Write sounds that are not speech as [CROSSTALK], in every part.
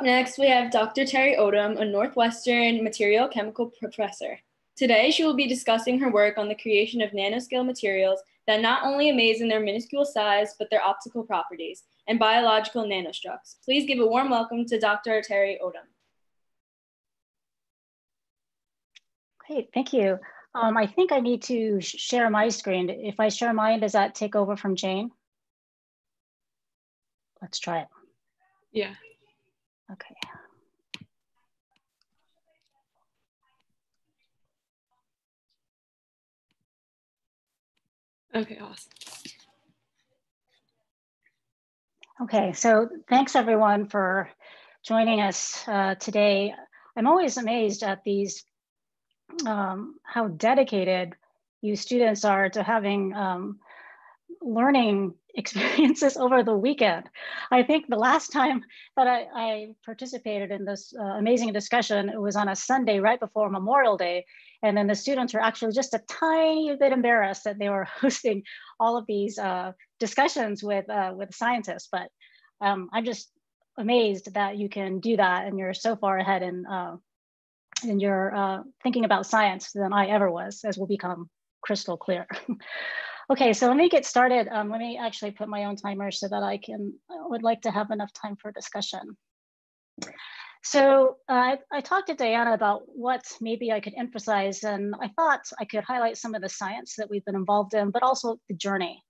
Up next, we have Dr. Teri Odom, a Northwestern material chemical professor. Today, she will be discussing her work on the creation of nanoscale materials that not only amaze in their minuscule size, but their optical properties and biological nanoconstructs. Please give a warm welcome to Dr. Teri Odom. Great, thank you. Um, I think I need to share my screen. If I share mine, does that take over from Jane? Let's try it. Yeah. Okay. Okay, awesome. Okay, so thanks everyone for joining us uh, today. I'm always amazed at these, um, how dedicated you students are to having um, learning experiences [LAUGHS] over the weekend. I think the last time that I, I participated in this uh, amazing discussion, it was on a Sunday right before Memorial Day. And then the students were actually just a tiny bit embarrassed that they were [LAUGHS] hosting all of these uh, discussions with, uh, with scientists. But um, I'm just amazed that you can do that and you're so far ahead in, uh, in your uh, thinking about science than I ever was, as will become crystal clear. [LAUGHS] Okay, so let me get started. Um, let me actually put my own timer so that I can, I would like to have enough time for discussion. So uh, I, I, talked to Diana about what maybe I could emphasize, and I thought I could highlight some of the science that we've been involved in, but also the journey.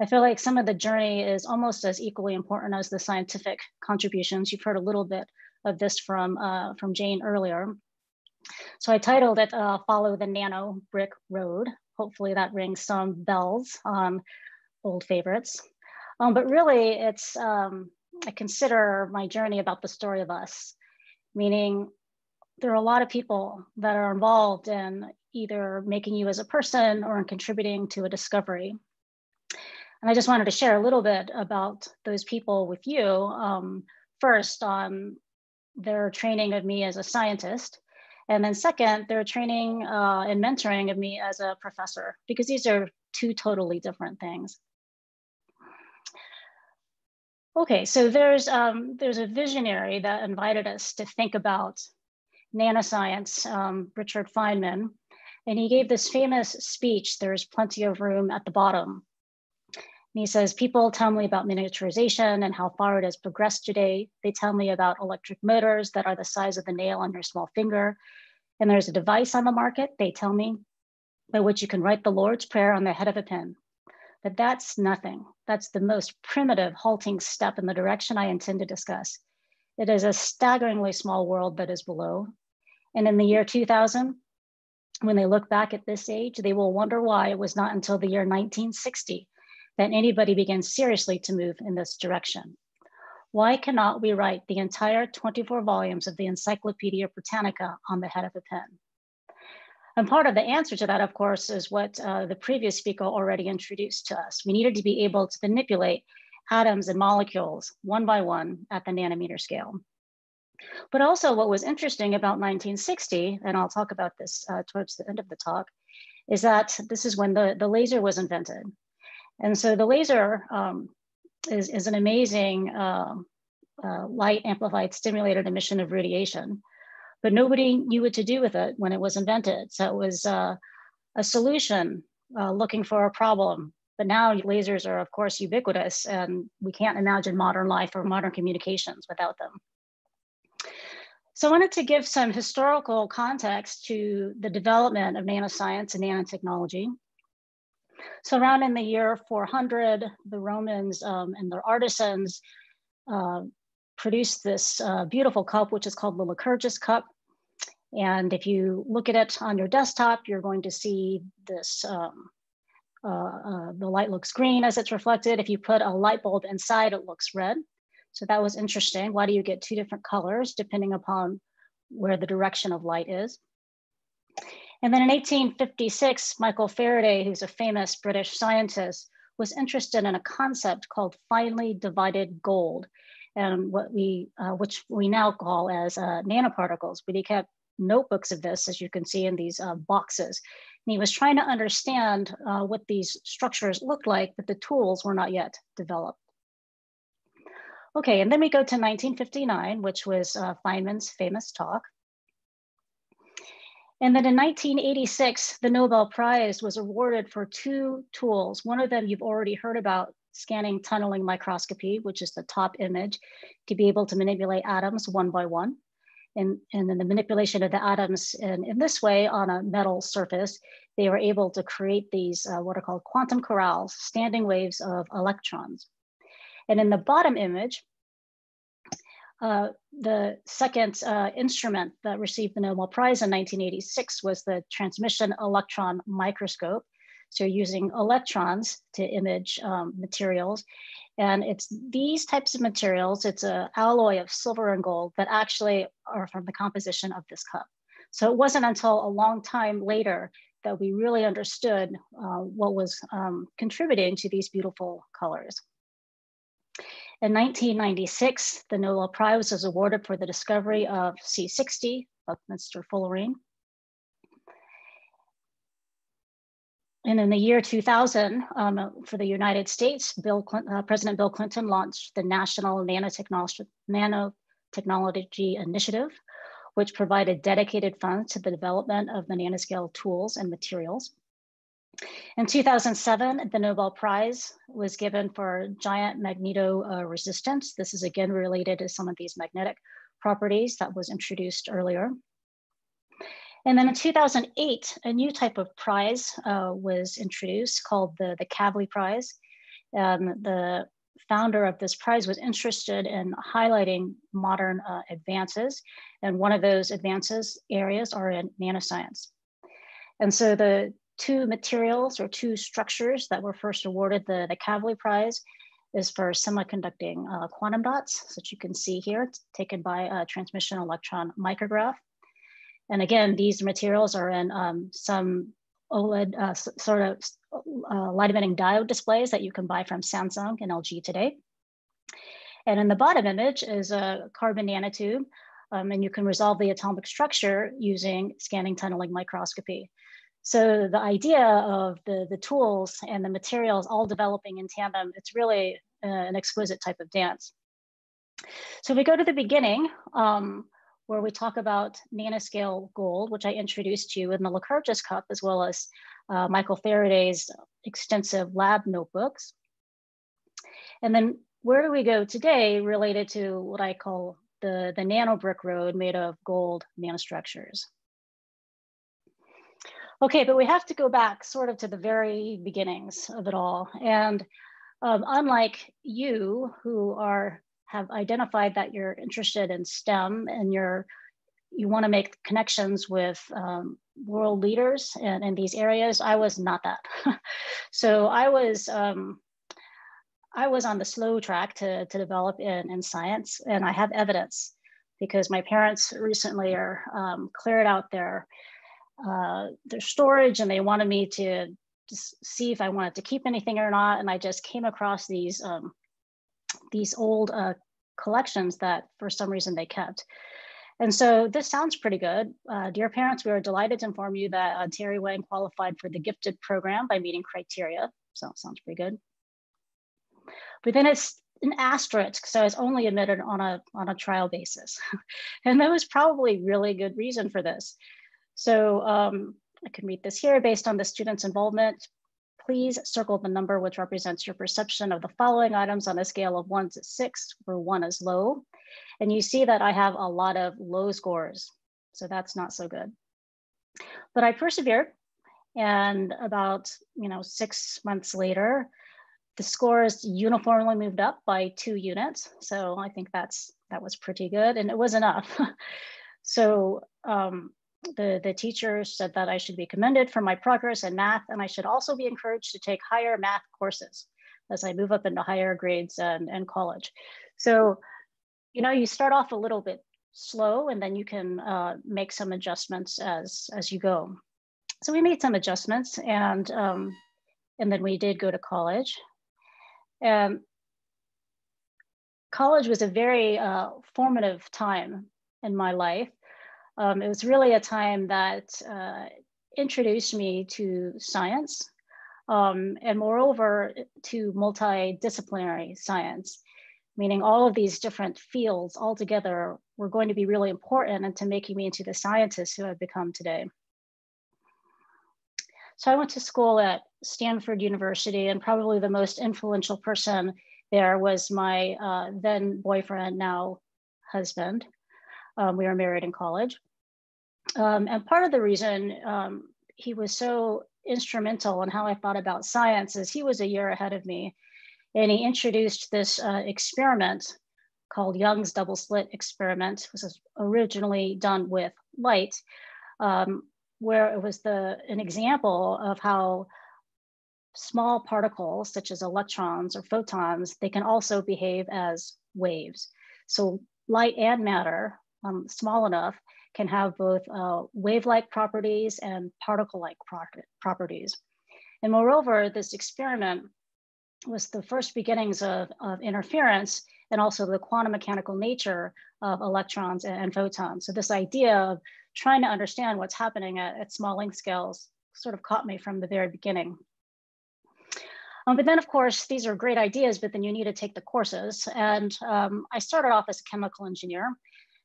I feel like some of the journey is almost as equally important as the scientific contributions. You've heard a little bit of this from, uh, from Jane earlier. So I titled it uh, Follow the Nano Brick Road, hopefully that rings some bells on old favorites. Um, but really, it's um, I consider my journey about the story of us, meaning there are a lot of people that are involved in either making you as a person or in contributing to a discovery. And I just wanted to share a little bit about those people with you. Um, first, on their training of me as a scientist, and then second, they're training uh, and mentoring of me as a professor because these are two totally different things. Okay, so there's, um, there's a visionary that invited us to think about nanoscience, um, Richard Feynman, and he gave this famous speech, there's plenty of room at the bottom. And he says, people tell me about miniaturization and how far it has progressed today. They tell me about electric motors that are the size of the nail on your small finger. And there's a device on the market, they tell me, by which you can write the Lord's Prayer on the head of a pin. But that's nothing. That's the most primitive, halting step in the direction I intend to discuss. It is a staggeringly small world that is below. And in the year 2000, when they look back at this age, they will wonder why it was not until the year 1960 that anybody began seriously to move in this direction. Why cannot we write the entire 24 volumes of the Encyclopedia Britannica on the head of a pen? And part of the answer to that, of course, is what uh, the previous speaker already introduced to us. We needed to be able to manipulate atoms and molecules one by one at the nanometer scale. But also what was interesting about 1960, and I'll talk about this uh, towards the end of the talk, is that this is when the, the laser was invented. And so the laser um, is, is an amazing uh, uh, light amplified stimulated emission of radiation, but nobody knew what to do with it when it was invented. So it was uh, a solution uh, looking for a problem. But now lasers are, of course, ubiquitous, and we can't imagine modern life or modern communications without them. So I wanted to give some historical context to the development of nanoscience and nanotechnology. So around in the year 400, the Romans um, and their artisans uh, produced this uh, beautiful cup, which is called the Lycurgus cup. And if you look at it on your desktop, you're going to see this, um, uh, uh the light looks green as it's reflected. If you put a light bulb inside, it looks red. So that was interesting. Why do you get two different colors depending upon where the direction of light is? And then in 1856, Michael Faraday, who's a famous British scientist, was interested in a concept called finely divided gold, and what we, uh, which we now call as uh, nanoparticles. But he kept notebooks of this, as you can see in these uh, boxes. And he was trying to understand uh, what these structures looked like, but the tools were not yet developed. Okay, and then we go to 1959, which was uh, Feynman's famous talk. And then in 1986, the Nobel Prize was awarded for two tools. One of them you've already heard about, scanning tunneling microscopy, which is the top image, to be able to manipulate atoms one by one. And, and then the manipulation of the atoms in, in this way on a metal surface, they were able to create these uh, what are called quantum corrals, standing waves of electrons. And in the bottom image, uh, the second uh, instrument that received the Nobel Prize in 1986 was the transmission electron microscope. So using electrons to image um, materials. And it's these types of materials, it's an alloy of silver and gold that actually are from the composition of this cup. So it wasn't until a long time later that we really understood uh, what was um, contributing to these beautiful colors. In 1996, the Nobel Prize was awarded for the discovery of C60, Buckminster fullerene. And in the year 2000, um, for the United States, Bill Clinton, uh, President Bill Clinton launched the National Nanotechnology, Nanotechnology Initiative, which provided dedicated funds to the development of the nanoscale tools and materials. In 2007, the Nobel Prize was given for giant magneto uh, resistance. This is again related to some of these magnetic properties that was introduced earlier. And then in 2008, a new type of prize uh, was introduced called the, the Kavli Prize. Um, the founder of this prize was interested in highlighting modern uh, advances. And one of those advances areas are in nanoscience. And so the two materials or two structures that were first awarded the, the Kavli Prize is for semiconducting uh, quantum dots, such you can see here, it's taken by a transmission electron micrograph. And again, these materials are in um, some OLED uh, sort of uh, light emitting diode displays that you can buy from Samsung and LG today. And in the bottom image is a carbon nanotube, um, and you can resolve the atomic structure using scanning tunneling microscopy. So the idea of the, the tools and the materials all developing in tandem, it's really uh, an exquisite type of dance. So we go to the beginning, um, where we talk about nanoscale gold, which I introduced to you in the Lycurgus Cup, as well as uh, Michael Faraday's extensive lab notebooks. And then where do we go today related to what I call the, the nano brick road made of gold nanostructures? Okay, but we have to go back sort of to the very beginnings of it all. And um, unlike you who are have identified that you're interested in STEM and you're you want to make connections with um, world leaders in, in these areas, I was not that. [LAUGHS] so I was um, I was on the slow track to, to develop in, in science, and I have evidence because my parents recently are um, cleared out their uh, their storage and they wanted me to see if I wanted to keep anything or not. And I just came across these, um, these old uh, collections that for some reason they kept. And so this sounds pretty good. Uh, dear parents, we are delighted to inform you that uh, Teri Wang qualified for the gifted program by meeting criteria. So sounds pretty good. But then it's an asterisk, so it's only admitted on a, on a trial basis. [LAUGHS] and there was probably really good reason for this. So um, I can read this here based on the student's involvement. Please circle the number which represents your perception of the following items on a scale of one to six, where one is low. And you see that I have a lot of low scores. So that's not so good. But I persevered and about you know six months later, the scores uniformly moved up by two units. So I think that's that was pretty good and it was enough. [LAUGHS] so um, the, the teacher said that I should be commended for my progress in math and I should also be encouraged to take higher math courses as I move up into higher grades and, and college. So, you know, you start off a little bit slow and then you can uh, make some adjustments as, as you go. So we made some adjustments and, um, and then we did go to college. And college was a very uh, formative time in my life um, it was really a time that uh, introduced me to science um, and moreover to multidisciplinary science meaning all of these different fields all together were going to be really important into making me into the scientist who I've become today. So I went to school at Stanford University, and probably the most influential person there was my uh, then boyfriend, now husband. Um, we were married in college. Um, and part of the reason um, he was so instrumental in how I thought about science is he was a year ahead of me. And he introduced this uh, experiment called Young's double slit experiment, which was originally done with light, um, where it was the an example of how small particles such as electrons or photons, they can also behave as waves. So light and matter, um, small enough, can have both uh, wave-like properties and particle-like pro properties. And moreover, this experiment was the first beginnings of, of interference and also the quantum mechanical nature of electrons and, and photons. So this idea of trying to understand what's happening at, at small length scales sort of caught me from the very beginning. Um, but then of course, these are great ideas, but then you need to take the courses. And um, I started off as a chemical engineer.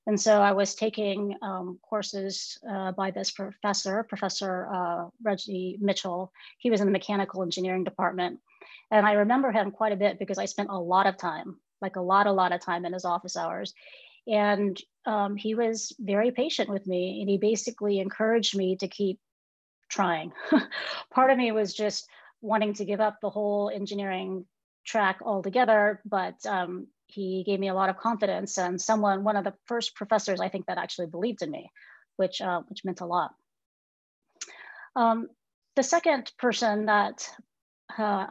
And so I was taking um, courses uh, by this professor, Professor uh, Reggie Mitchell. He was in the mechanical engineering department. And I remember him quite a bit because I spent a lot of time, like a lot, a lot of time in his office hours. And um, he was very patient with me and he basically encouraged me to keep trying. [LAUGHS] Part of me was just wanting to give up the whole engineering track altogether, but um, he gave me a lot of confidence and someone, one of the first professors I think that actually believed in me, which, uh, which meant a lot. Um, the second person that uh,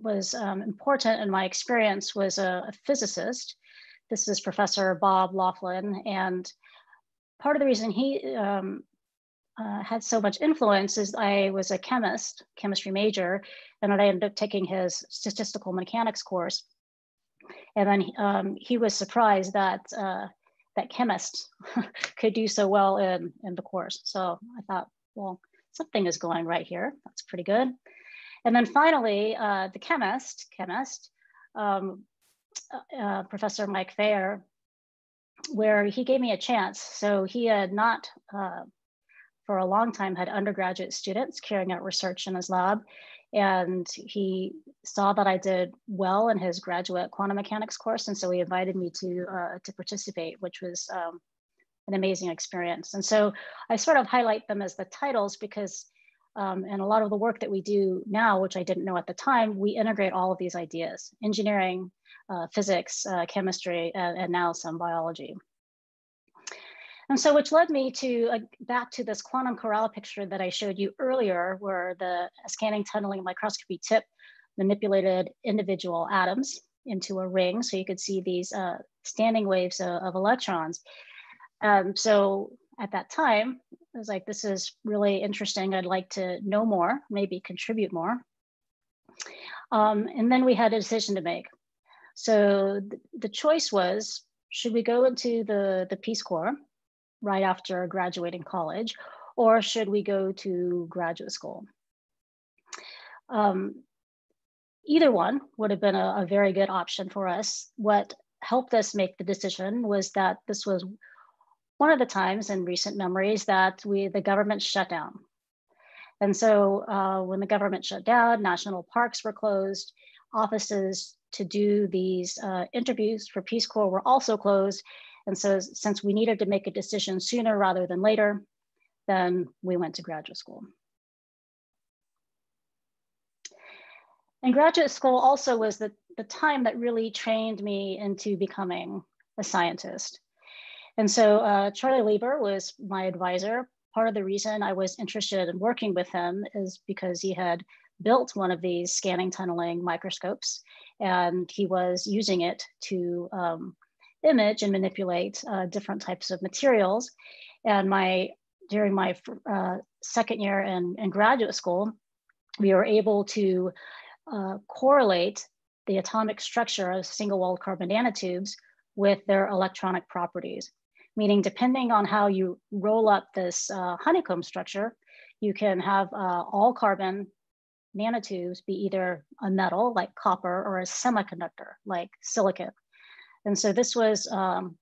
was um, important in my experience was a, a physicist this is Professor Bob Laughlin. And part of the reason he um, uh, had so much influence is I was a chemist, chemistry major, and I ended up taking his statistical mechanics course. And then um, he was surprised that uh, that chemists [LAUGHS] could do so well in, in the course. So I thought, well, something is going right here. That's pretty good. And then finally, uh, the chemist, chemist um, uh, Professor Mike Fayer, where he gave me a chance. So he had not, uh, for a long time, had undergraduate students carrying out research in his lab. And he saw that I did well in his graduate quantum mechanics course. And so he invited me to, uh, to participate, which was um, an amazing experience. And so I sort of highlight them as the titles because um, and a lot of the work that we do now, which I didn't know at the time, we integrate all of these ideas, engineering, uh, physics, uh, chemistry, and, and, now some biology. And so which led me to uh, back to this quantum corral picture that I showed you earlier, where the scanning tunneling microscopy tip manipulated individual atoms into a ring. So you could see these uh, standing waves of, of electrons. Um, so at that time, I was like, this is really interesting. I'd like to know more, maybe contribute more. Um, and then we had a decision to make. So th the choice was, should we go into the, the Peace Corps right after graduating college, or should we go to graduate school? Um, either one would have been a, a very good option for us. What helped us make the decision was that this was one of the times in recent memories that we the government shut down. And so uh, when the government shut down, national parks were closed, offices to do these uh, interviews for Peace Corps were also closed. And so since we needed to make a decision sooner rather than later, then we went to graduate school. And graduate school also was the, the time that really trained me into becoming a scientist. And so uh, Charlie Lieber was my advisor. Part of the reason I was interested in working with him is because he had built one of these scanning tunneling microscopes and he was using it to um, image and manipulate uh, different types of materials. And my during my uh, second year in, in, graduate school, we were able to uh, correlate the atomic structure of single-walled carbon nanotubes with their electronic properties meaning depending on how you roll up this uh, honeycomb structure, you can have uh, all carbon nanotubes be either a metal like copper or a semiconductor like silicon. And so this was um,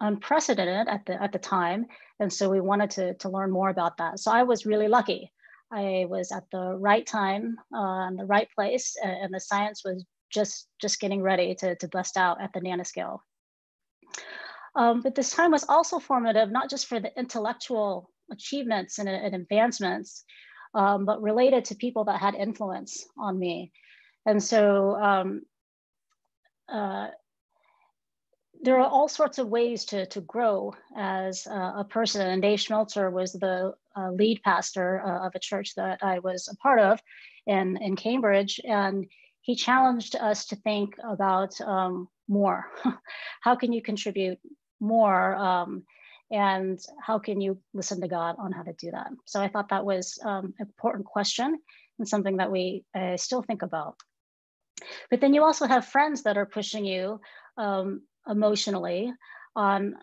unprecedented at the, at the time. And so we wanted to, to learn more about that. So I was really lucky. I was at the right time, uh, in the right place, and the science was just, just getting ready to, to bust out at the nanoscale. Um, but this time was also formative, not just for the intellectual achievements and, and advancements, um, but related to people that had influence on me. And so um, uh, there are all sorts of ways to, to grow as uh, a person. And Dave Schmelzer was the uh, lead pastor uh, of a church that I was a part of in, in Cambridge. And he challenged us to think about um, more. [LAUGHS] how can you contribute more? Um, and how can you listen to God on how to do that? So I thought that was um, an important question and something that we uh, still think about. But then you also have friends that are pushing you um, emotionally on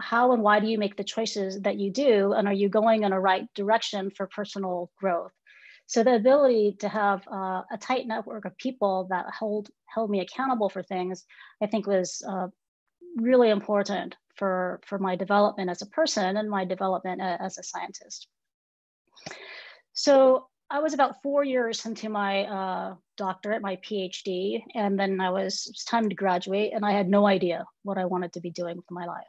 how and why do you make the choices that you do? And are you going in a right direction for personal growth? So the ability to have uh, a tight network of people that hold held me accountable for things i think was uh, really important for for my development as a person and my development as a scientist. So I was about four years into my uh, doctorate, my PhD, and then I was, it was time to graduate, and I had no idea what I wanted to be doing with my life.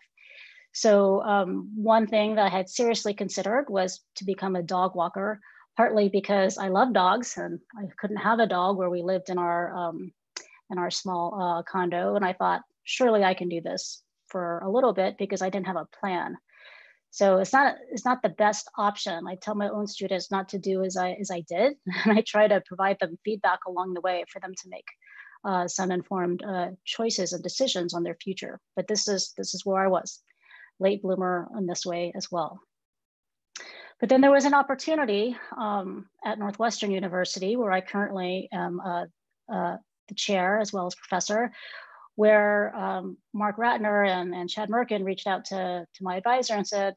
So um, one thing that I had seriously considered was to become a dog walker, partly because I love dogs and I couldn't have a dog where we lived in our um, in our small uh, condo, and I thought surely I can do this for a little bit because I didn't have a plan. So it's not it's not the best option. I tell my own students not to do as I as I did, [LAUGHS] and I try to provide them feedback along the way for them to make uh, some informed uh, choices and decisions on their future. But this is this is where I was, late bloomer in this way as well. But then there was an opportunity um, at Northwestern University, where I currently am uh, uh the chair as well as professor, where um, Mark Ratner and, and Chad Mirkin reached out to, to my advisor and said,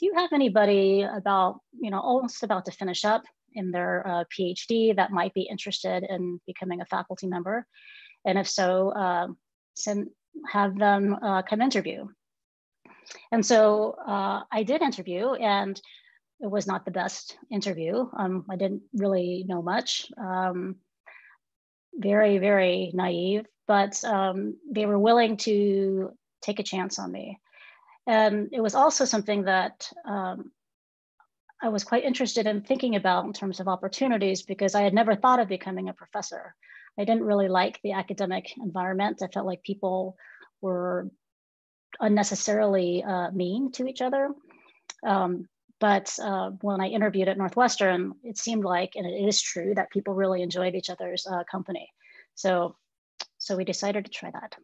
do you have anybody about, you know, almost about to finish up in their uh, PhD that might be interested in becoming a faculty member? And if so, uh, send, have them uh, come interview. And so uh, I did interview and it was not the best interview. Um, I didn't really know much. Um, very, very naive, but um, they were willing to take a chance on me. And it was also something that um, I was quite interested in thinking about in terms of opportunities because I had never thought of becoming a professor. I didn't really like the academic environment. I felt like people were unnecessarily uh, mean to each other. Um, but uh, when I interviewed at Northwestern, it seemed like, and it is true, that people really enjoyed each other's uh, company. So so we decided to try that.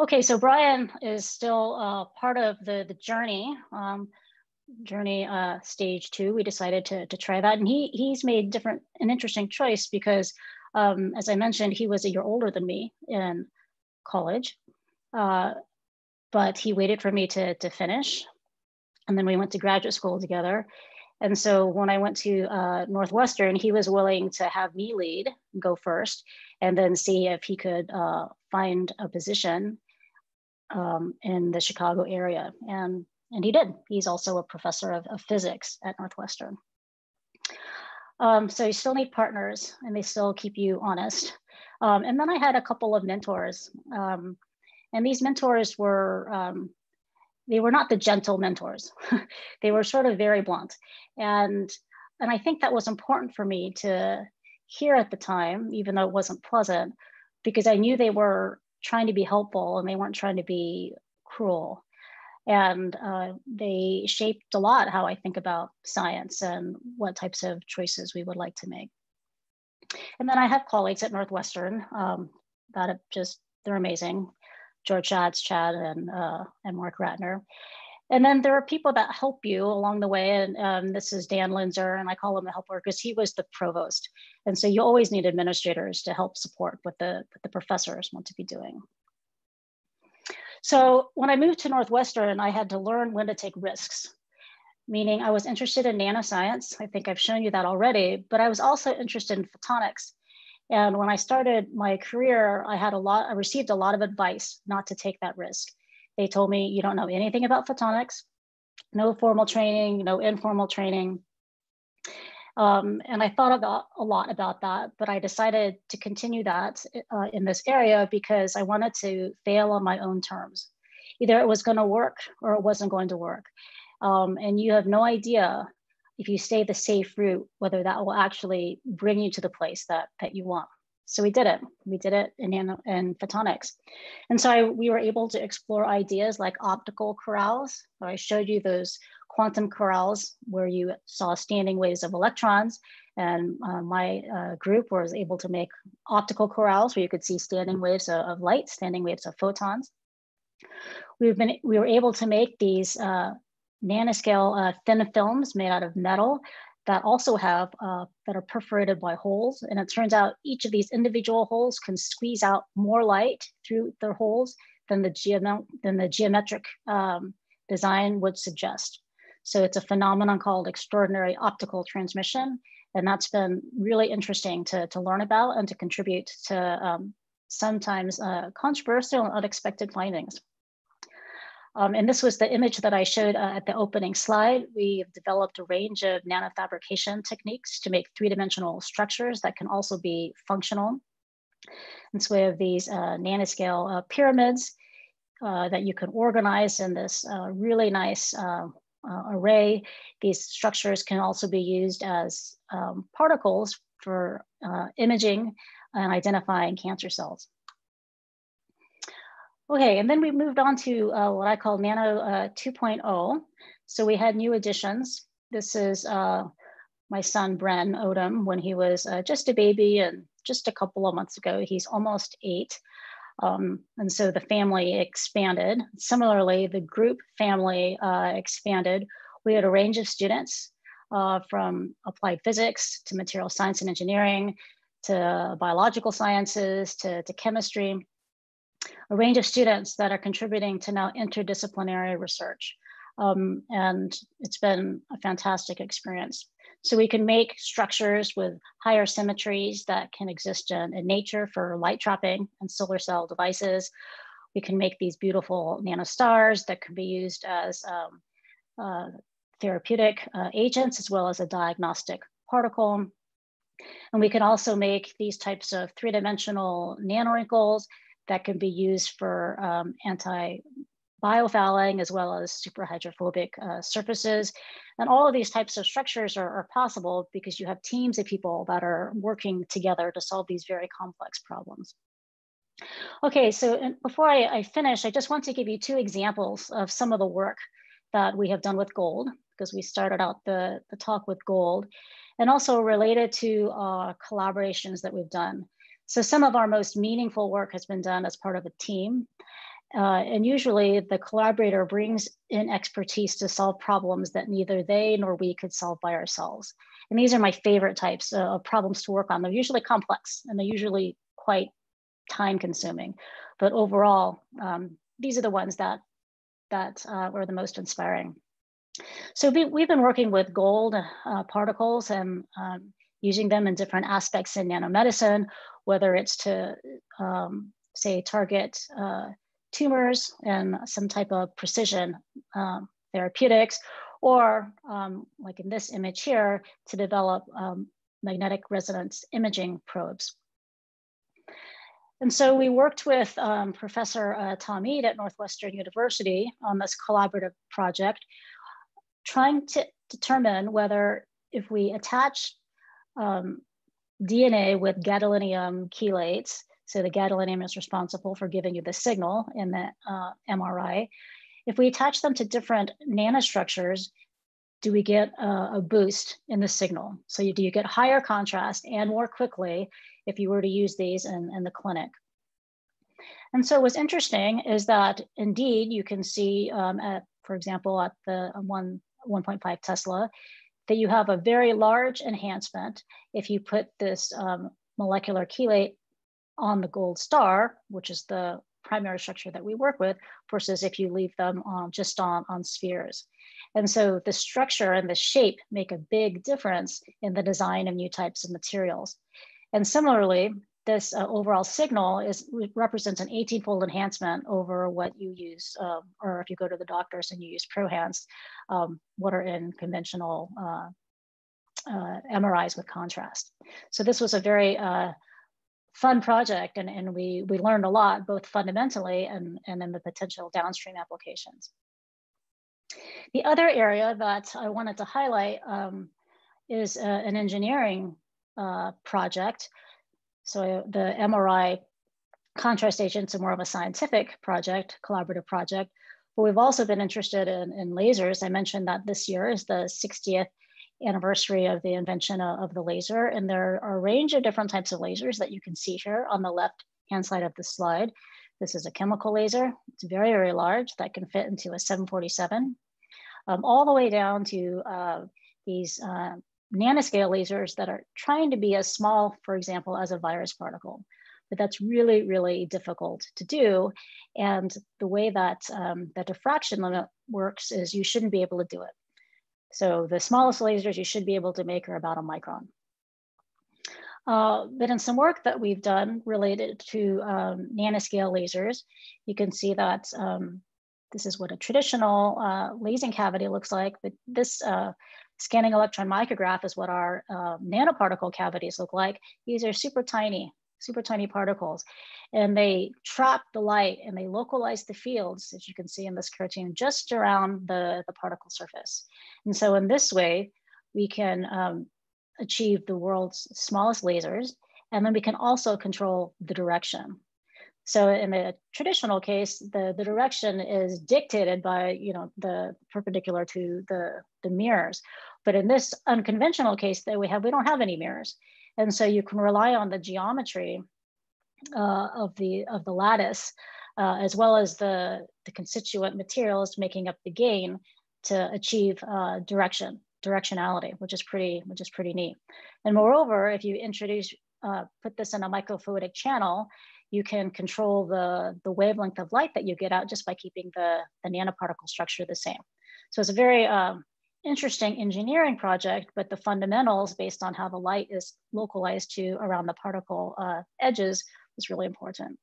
Okay, so Brian is still uh, part of the, the journey, um, journey uh, stage two. We decided to, to try that. And he, he's made different, an interesting choice because um, as I mentioned, he was a year older than me in college, uh, but he waited for me to, to finish. And then we went to graduate school together. And so when I went to uh, Northwestern, he was willing to have me lead, go first, and then see if he could uh, find a position um, in the Chicago area. And, and he did. He's also a professor of, of physics at Northwestern. Um, so you still need partners and they still keep you honest. Um, and then I had a couple of mentors. Um, and these mentors were um, they were not the gentle mentors. [LAUGHS] they were sort of very blunt. And, and I think that was important for me to hear at the time, even though it wasn't pleasant, because I knew they were trying to be helpful and they weren't trying to be cruel. And uh, they shaped a lot how I think about science and what types of choices we would like to make. And then I have colleagues at Northwestern um, that just, they're amazing. George Schatz, Chad, and uh, and Mark Ratner. And then there are people that help you along the way. And um, this is Dan Linzer, and I call him a helper because he was the provost. And so you always need administrators to help support what the, what the professors want to be doing. So when I moved to Northwestern, I had to learn when to take risks, meaning I was interested in nanoscience. I think I've shown you that already, but I was also interested in photonics And when I started my career, I had a lot, I received a lot of advice not to take that risk. They told me, you don't know anything about photonics, no formal training, no informal training. Um, and I thought about a lot about that, but I decided to continue that uh, in this area because I wanted to fail on my own terms. Either it was going to work or it wasn't going to work. Um, and you have no idea if you stay the safe route, whether that will actually bring you to the place that, that you want. So we did it. We did it in, in photonics. And so I, we were able to explore ideas like optical corrals. I showed you those quantum corrals where you saw standing waves of electrons. And uh, my uh, group was able to make optical corrals where you could see standing waves of, of light, standing waves of photons. We've been, we were able to make these uh, nanoscale uh, thin films made out of metal that also have, uh, that are perforated by holes. And it turns out each of these individual holes can squeeze out more light through their holes than the, geom than the geometric um, design would suggest. So it's a phenomenon called extraordinary optical transmission. And that's been really interesting to, to learn about and to contribute to um, sometimes uh, controversial and unexpected findings. Um, and this was the image that I showed uh, at the opening slide. We've developed a range of nanofabrication techniques to make three-dimensional structures that can also be functional. And so we have these uh, nanoscale uh, pyramids uh, that you can organize in this uh, really nice uh, array. These structures can also be used as um, particles for imaging and identifying cancer cells. Okay, and then we moved on to uh, what I call Nano uh, 2.0. So we had new additions. This is uh, my son, Bren Odom, when he was uh, just a baby and just a couple of months ago, he's almost eight. Um, and so the family expanded. Similarly, the group family uh, expanded. We had a range of students uh, from applied physics to material science and engineering to biological sciences to, to chemistry a range of students that are contributing to now interdisciplinary research. Um, and it's been a fantastic experience. So we can make structures with higher symmetries that can exist in, in nature for light trapping and solar cell devices. We can make these beautiful nanostars that can be used as um, uh, therapeutic uh, agents as well as a diagnostic particle. And we can also make these types of three-dimensional nanowrinkles that can be used for um, anti-biofouling as well as superhydrophobic uh, surfaces. And all of these types of structures are, are, possible because you have teams of people that are working together to solve these very complex problems. Okay, so before I, I finish, I just want to give you two examples of some of the work that we have done with gold because we started out the, the talk with gold and also related to uh, collaborations that we've done. So some of our most meaningful work has been done as part of a team. Uh, and usually the collaborator brings in expertise to solve problems that neither they nor we could solve by ourselves. And these are my favorite types of problems to work on. They're usually complex and they're usually quite time consuming. But overall, um, these are the ones that, that uh, were the most inspiring. So we, have been working with gold uh, particles and um, using them in different aspects in nanomedicine whether it's to, um, say, target uh, tumors and some type of precision um, therapeutics, or um, like in this image here, to develop um, magnetic resonance imaging probes. And so we worked with um, Professor uh, Tom Meade at Northwestern University on this collaborative project, trying to determine whether if we attach um, DNA with gadolinium chelates. So the gadolinium is responsible for giving you the signal in the uh, MRI. If we attach them to different nanostructures, do we get a, a boost in the signal? So you, do you get higher contrast and more quickly if you were to use these in, in the clinic? And so what's interesting is that indeed you can see um, at, for example, at the one, 1.5 Tesla, that you have a very large enhancement if you put this um, molecular chelate on the gold star, which is the primary structure that we work with, versus if you leave them just on, on spheres. And so the structure and the shape make a big difference in the design of new types of materials. And similarly, this uh, overall signal is represents an 18-fold enhancement over what you use, uh, or if you go to the doctors and you use ProHance, um, what are in conventional uh, uh MRIs with contrast. So this was a very uh, fun project, and, and we we learned a lot, both fundamentally and and in the potential downstream applications. The other area that I wanted to highlight um, is uh, an engineering project so the MRI contrast agents are more of a scientific project, collaborative project, but we've also been interested in, in lasers. I mentioned that this year is the 60th anniversary of the invention of, the laser. And there are a range of different types of lasers that you can see here on the left hand side of the slide. This is a chemical laser. It's very, very large that can fit into a 747, um, all the way down to uh, these uh, nanoscale lasers that are trying to be as small, for example, as a virus particle. But that's really, really difficult to do. And the way that um, the diffraction limit works is you shouldn't be able to do it. So the smallest lasers you should be able to make are about a micron. Uh, but in some work that we've done related to um, nanoscale lasers, you can see that um, this is what a traditional uh, lasing cavity looks like, but this uh, Scanning electron micrograph is what our uh, nanoparticle cavities look like. These are super tiny, super tiny particles. And they trap the light and they localize the fields, as you can see in this cartoon, just around the, the particle surface. And so in this way, we can um, achieve the world's smallest lasers. And then we can also control the direction. So in the traditional case, the, the direction is dictated by, you know, the perpendicular to the, the mirrors. But in this unconventional case that we have, we don't have any mirrors. And so you can rely on the geometry uh, of, the, of the lattice, uh, as well as the, the constituent materials making up the gain to achieve uh, direction, directionality, which is pretty, which is pretty neat. And moreover, if you introduce, uh, put this in a microfluidic channel, you can control the, the wavelength of light that you get out just by keeping the, the nanoparticle structure the same. So it's a very um, interesting engineering project, but the fundamentals based on how the light is localized to around the particle uh, edges is really important.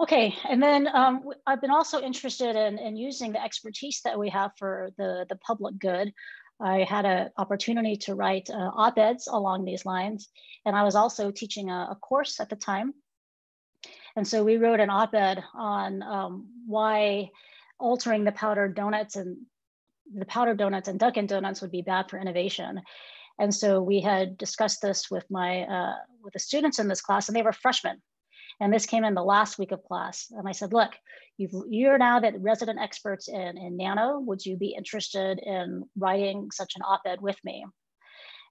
Okay, and then um, I've been also interested in, in using the expertise that we have for the, the public good. I had an opportunity to write uh, op-eds along these lines, and I was also teaching a, a, course at the time. And so we wrote an op-ed on um, why altering the powdered donuts and the powder donuts and Dunkin' Donuts would be bad for innovation. And so we had discussed this with my uh, with the students in this class, and they were freshmen. And this came in the last week of class. And I said, look, you are now that resident experts in, in nano. Would you be interested in writing such an op-ed with me?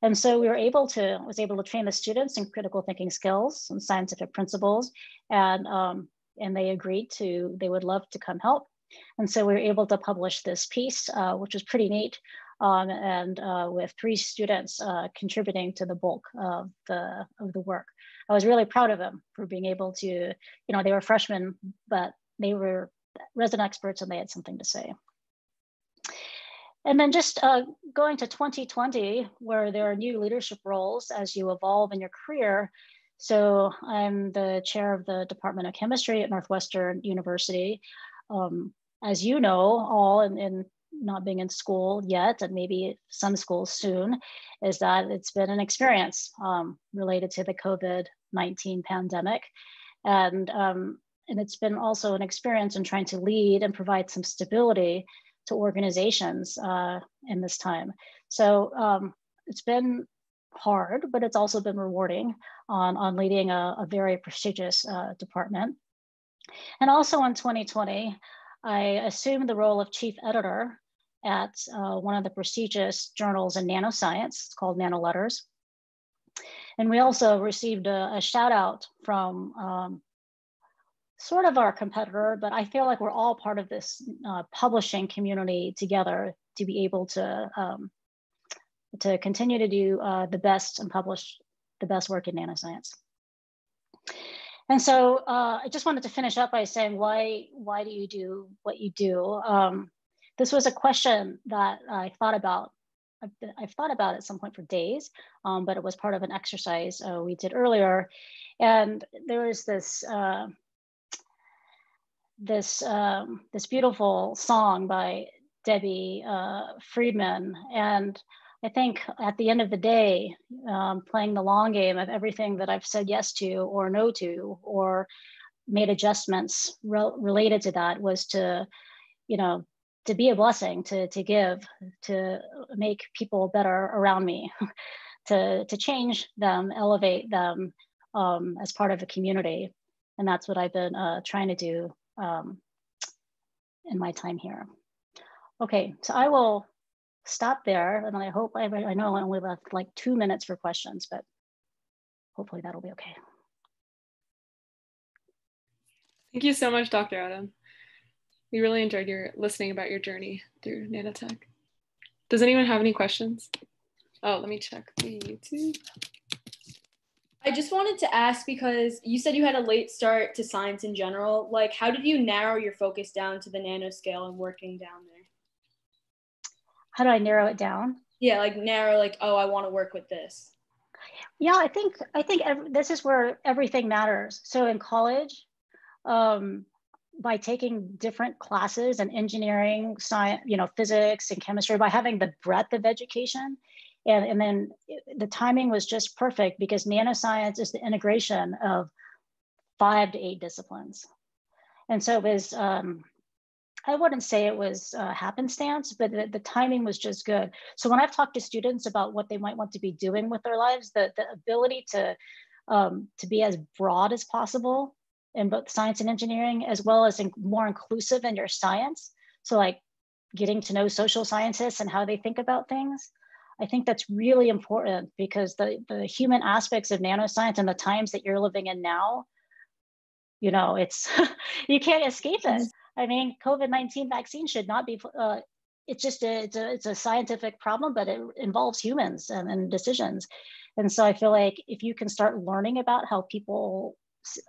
And so we were able to, was able to train the students in critical thinking skills and scientific principles. And, um, and they agreed to, they would love to come help. And so we were able to publish this piece, uh, which was pretty neat, um, and uh, with three students uh, contributing to the bulk of the, of the work. I was really proud of them for being able to, you know, they were freshmen, but they were resident experts and they had something to say. And then just uh, going to 2020, where there are new leadership roles as you evolve in your career. So I'm the chair of the Department of Chemistry at Northwestern University. Um, as you know, all in, in not being in school yet, and maybe some schools soon, is that it's been an experience um, related to the COVID 19 pandemic. And, um, and it's been also an experience in trying to lead and provide some stability to organizations uh, in this time. So um, it's been hard, but it's also been rewarding on, on leading a, a very prestigious uh, department. And also in 2020, I assumed the role of chief editor at uh, one of the prestigious journals in nanoscience. It's called Nanoletters. And we also received a, a shout out from um, sort of our competitor, but I feel like we're all part of this uh, publishing community together to be able to um, to continue to do uh, the best and publish the best work in nanoscience. And so uh, I just wanted to finish up by saying, why, why do you do what you do? Um, this was a question that I thought about I've, I've thought about at some point for days, um, but it was part of an exercise uh, we did earlier. And there was this, uh, this, um, this beautiful song by Debbie uh, Friedman. And I think at the end of the day, um, playing the long game of everything that I've said yes to or no to, or made adjustments re related to that was to, you know, to be a blessing, to, to give, to make people better around me, [LAUGHS] to, to change them, elevate them um, as part of a community. And that's what I've been uh, trying to do um, in my time here. Okay, so I will stop there and I hope, I, I know I only left like two minutes for questions, but hopefully that'll be okay. Thank you so much, Dr. Odom. We really enjoyed your listening about your journey through nanotech. Does anyone have any questions? Oh, let me check the YouTube. I just wanted to ask because you said you had a late start to science in general. Like, how did you narrow your focus down to the nanoscale and working down there? How do I narrow it down? Yeah, like narrow, like, oh, I want to work with this. Yeah, I think I think every, this is where everything matters. So in college, um, by taking different classes and engineering, science, you know, physics and chemistry, by having the breadth of education. And, and then the timing was just perfect because nanoscience is the integration of five to eight disciplines. And so it was, um, I wouldn't say it was uh, happenstance, but the, the, timing was just good. So when I've talked to students about what they might want to be doing with their lives, the, the ability to, um, to be as broad as possible in both science and engineering, as well as in more inclusive in your science. So like getting to know social scientists and how they think about things. I think that's really important because the, the human aspects of nanoscience and the times that you're living in now, you know, it's, [LAUGHS] you can't escape it. I mean, COVID-19 vaccine should not be, uh, it's just a, it's a, it's a scientific problem, but it involves humans and, and decisions. And so I feel like if you can start learning about how people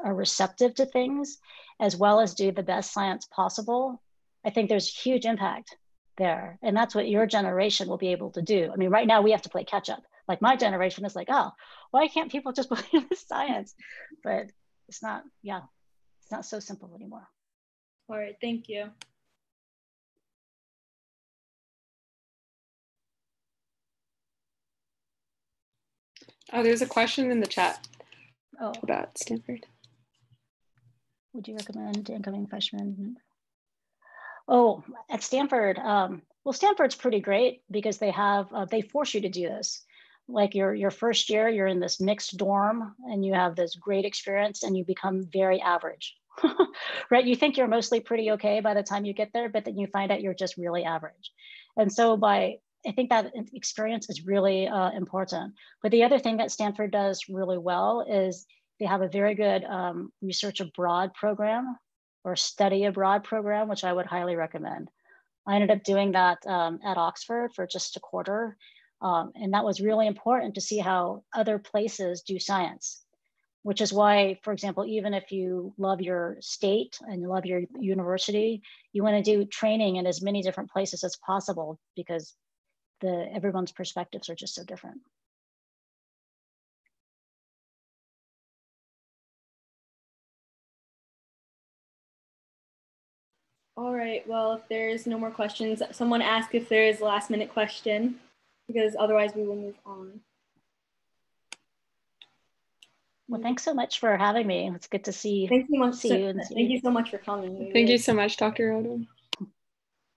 are receptive to things as well as do the best science possible, I think there's huge impact there. And that's what your generation will be able to do. I mean, right now we have to play catch up. Like my generation is like, oh, why can't people just [LAUGHS] believe the science? But it's not, yeah, it's not so simple anymore. All right, thank you. Oh, there's a question in the chat oh. about Stanford. Would you recommend incoming freshmen? Oh, at Stanford, um, well, Stanford's pretty great because they have, uh, they force you to do this. Like your, your first year, you're in this mixed dorm and you have this great experience and you become very average, [LAUGHS] right? You think you're mostly pretty okay by the time you get there, but then you find out you're just really average. And so by I think that experience is really uh, important. But the other thing that Stanford does really well is they have a very good um, research abroad program or study abroad program, which I would highly recommend. I ended up doing that um, at Oxford for just a quarter. Um, and that was really important to see how other places do science, which is why, for example, even if you love your state and you love your university, you want to do training in as many different places as possible because the everyone's perspectives are just so different. All right, well, if there's no more questions, someone ask if there is a last minute question, because otherwise we will move on. Well, thanks so much for having me. It's good to see, thank you, much, see so, you. thank you so much for coming. Thank you so much, Dr. Odom.